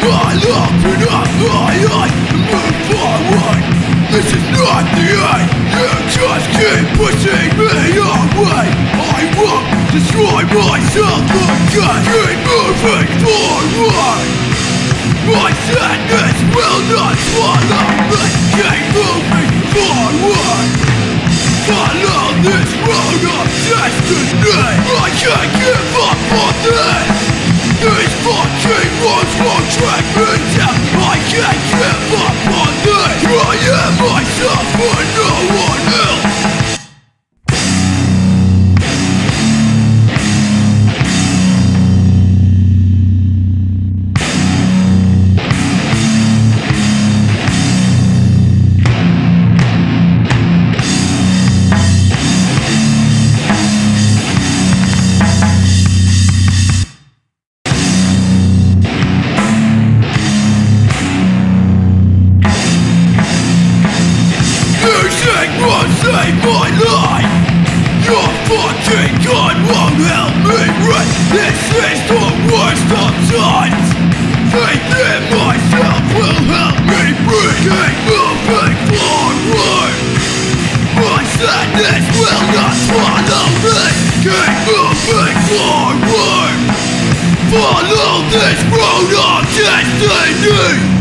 up my eyes and move forward. This is not the end. You just keep pushing me away. I won't destroy myself again. Keep moving forward. My sadness will not me. Keep moving forward. Follow this road of destiny? I can't give up on this fucking roads won't track me down I can't give up on this I am myself for no one my life. Your fucking God won't help me right This is the worst of times. Faith in myself. Will help me breathe moving forward My sadness will not swallow me Keep moving forward Follow this road of destiny